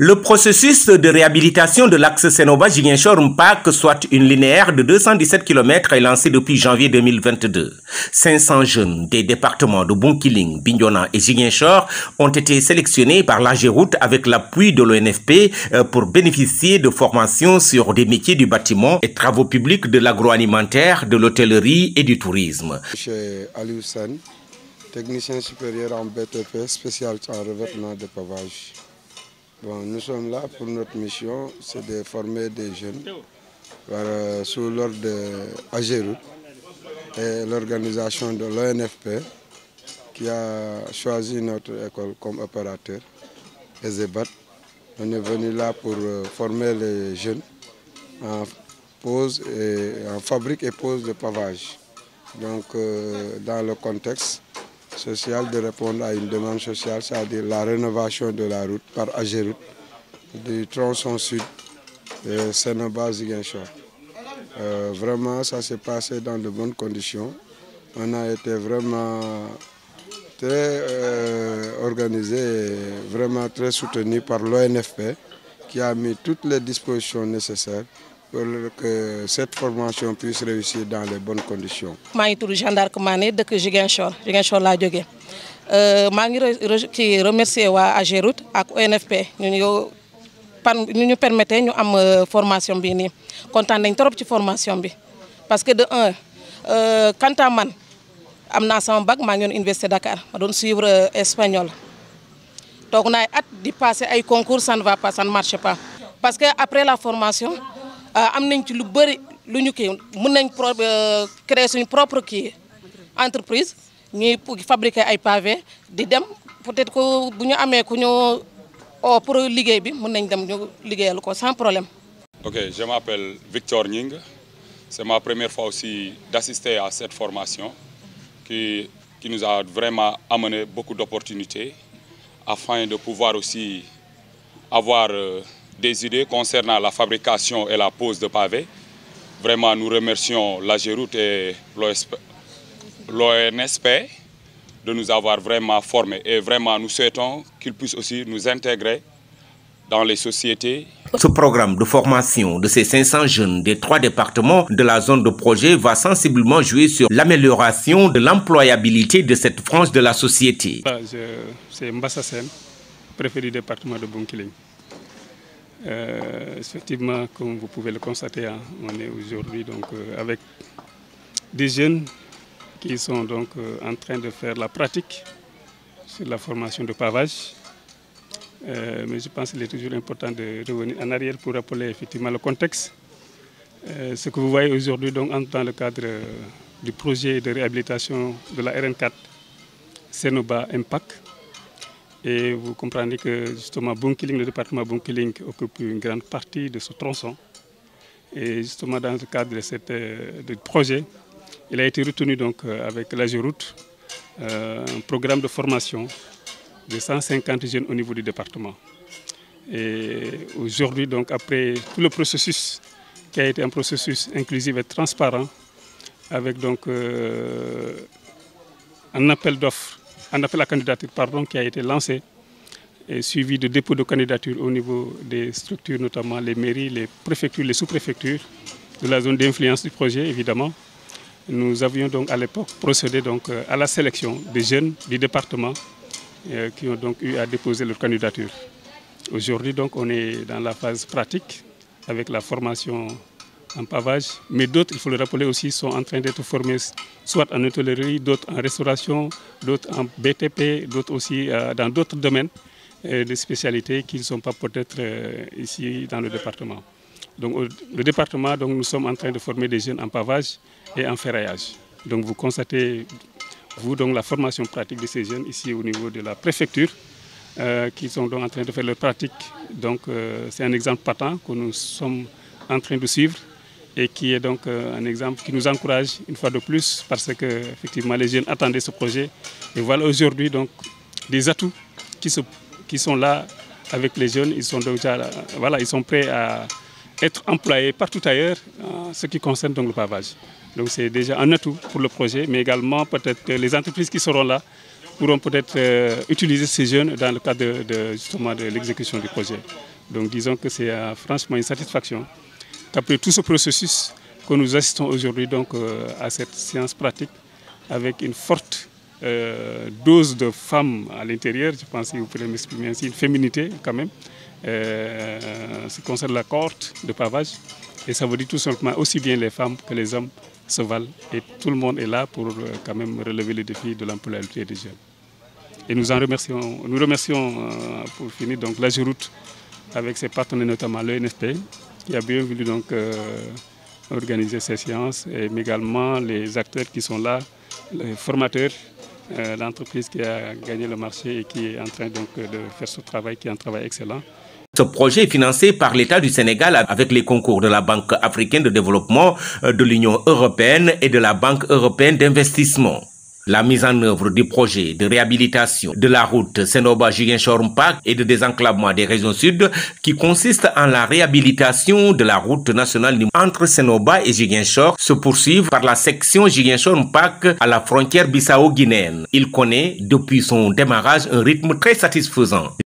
Le processus de réhabilitation de l'axe Sénova Ziguinchor Mpak, soit une linéaire de 217 km, est lancé depuis janvier 2022. 500 jeunes des départements de Bunkiling, Bignona et Ziguinchor ont été sélectionnés par l'AGEROUTE avec l'appui de l'ONFP pour bénéficier de formations sur des métiers du bâtiment et travaux publics de l'agroalimentaire, de l'hôtellerie et du tourisme. Technicien supérieur en BTP en revêtement de pavage. Bon, nous sommes là pour notre mission, c'est de former des jeunes euh, sous l'ordre de l'organisation de l'ONFP qui a choisi notre école comme opérateur, EZEBAT. On est venu là pour former les jeunes en pose et en fabrique et pose de pavage. Donc euh, dans le contexte de répondre à une demande sociale, c'est-à-dire la rénovation de la route par Ageroute du tronçon sud de Sénéba Ziguinchor. Euh, vraiment, ça s'est passé dans de bonnes conditions. On a été vraiment très euh, organisé et vraiment très soutenu par l'ONFP qui a mis toutes les dispositions nécessaires pour que cette formation puisse réussir dans les bonnes conditions. maa ngi tudd Jeanne d'Arc Mané dëkk Ziguinchor Ziguinchor laa jógee maa ngi ci remercier waa Ageroute ak ONFP ñu ñu am formation bi nii. Kontaan nañ trop ci formation parce que de un quant à man am bac maa Dakar. Ma doon suivre espagnol. Toog naa at di passer ay concours ça ne va pas ça ne marche pas. Parce que après la formation am nañ pro créer suñu propre entreprise ñuy fabriquer ay pavé di peut-être que bu ñu amee ku ñu oo pour liggéey bi sans problème. Ok, je m'appelle Victor Ning. C'est ma première fois aussi d'assister à cette formation qui, qui nous a vraiment amené beaucoup d'opportunités afin de pouvoir aussi avoir euh, des idées concernant la fabrication et la pose de pavés. Vraiment, nous remercions l'AGEROUTE et l'ONSP de nous avoir vraiment formés. Et vraiment, nous souhaitons qu'ils puissent aussi nous intégrer dans les sociétés. Ce programme de formation de ces 500 jeunes des trois départements de la zone de projet va sensiblement jouer sur l'amélioration de l'employabilité de cette frange de la société. C'est Mbassasen, préfet du département de Bunkiling. Euh, effectivement, comme vous pouvez le constater, hein, on est aujourd'hui donc euh, avec des jeunes qui sont donc euh, en train de faire la pratique sur la formation de pavage. mais je pense qu'il est toujours important de revenir en arrière pour rappeler effectivement le contexte. ce que vous voyez aujourd'hui donc dans le cadre du projet de réhabilitation de la RN4 Senoba Impact. Et vous comprenez que justement Bunkiling, le département Bunkiling occupe une grande partie de ce tronçon. Et justement dans le cadre de ce de projet, il a été retenu donc avec l'AGEROUTE euh, un programme de formation de 150 jeunes au niveau du département. Et aujourd'hui, donc après tout le processus qui a été un processus inclusif et transparent, avec donc euh, un appel d'offres un appel à candidature pardon, qui a été lancé suivi de dépôt de candidature au niveau des structures, notamment les mairies, les préfectures, les sous-préfectures de la zone d'influence du projet, évidemment. Nous avions donc à l'époque procédé donc à la sélection des jeunes du département euh, qui ont donc eu à déposer leur candidature. Aujourd'hui, donc, on est dans la phase pratique avec la formation en pavage, mais d'autres, il faut le rappeler aussi, sont en train d'être formés soit en hôtellerie, d'autres en restauration, d'autres en BTP, d'autres aussi euh, dans d'autres domaines euh, de spécialités qui ne sont pas peut-être euh, ici dans le département. Donc le département, donc, nous sommes en train de former des jeunes en pavage et en ferraillage. Donc vous constatez, vous, donc, la formation pratique de ces jeunes ici au niveau de la préfecture, qui sont donc en train de faire leur pratique. Donc c'est un exemple patent que nous sommes en train de suivre et qui est donc un exemple qui nous encourage une fois de plus parce que effectivement les jeunes attendaient ce projet. Et voilà aujourd'hui donc des atouts qui sont là avec les jeunes. Ils sont déjà voilà ils sont prêts à être employés partout ailleurs en ce qui concerne donc le pavage. Donc c'est déjà un atout pour le projet mais également peut-être les entreprises qui seront là pourront peut-être euh, utiliser ces jeunes dans le cadre de, justement de l'exécution du projet. Donc disons que c'est euh, franchement une satisfaction qu'après tout ce processus, que nous assistons aujourd'hui donc euh, à cette séance pratique avec une forte euh, dose de femmes à l'intérieur, je pense que vous pourrez m'exprimer ainsi, une féminité quand même, euh, ce qui concerne la cohorte de pavage. Et ça veut dire tout simplement aussi bien les femmes que les hommes se valent. Et tout le monde est là pour quand même relever le défi de l'employabilité des jeunes. Et nous en remercions, nous remercions pour finir donc la Giroute avec ses partenaires, notamment l'ENSP, qui a bien voulu donc euh, organiser ces séances, et également les acteurs qui sont là, les formateurs, euh, l'entreprise qui a gagné le marché et qui est en train donc de faire ce travail, qui est un travail excellent. Ce projet est financé par l'État du Sénégal avec les concours de la Banque africaine de développement, euh, de l'Union européenne et de la Banque européenne d'investissement. La mise en œuvre du projet de réhabilitation de la route Senoba-Jiguenchor-Mpak et de désenclavement des régions sud qui consiste en la réhabilitation de la route nationale entre Senoba et Jiguenchor se poursuivent par la section Jiguenchor-Mpak à la frontière bissau-guinéenne. Il connaît depuis son démarrage un rythme très satisfaisant.